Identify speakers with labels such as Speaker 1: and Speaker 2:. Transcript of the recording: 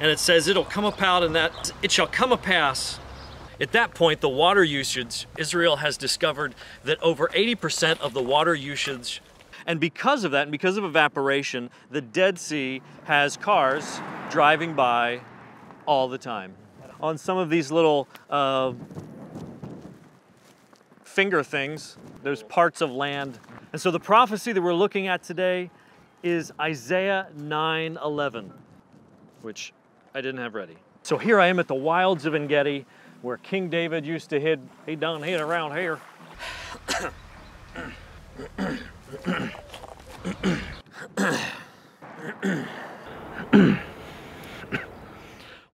Speaker 1: and it says it'll come about and that it shall come a pass. At that point, the water usage, Israel has discovered that over 80% of the water usage, and because of that, and because of evaporation, the Dead Sea has cars driving by all the time. On some of these little uh, finger things, there's parts of land. And so the prophecy that we're looking at today is Isaiah 9:11, which I didn't have ready. So here I am at the wilds of Engedi, where King David used to hid. He done hid around here.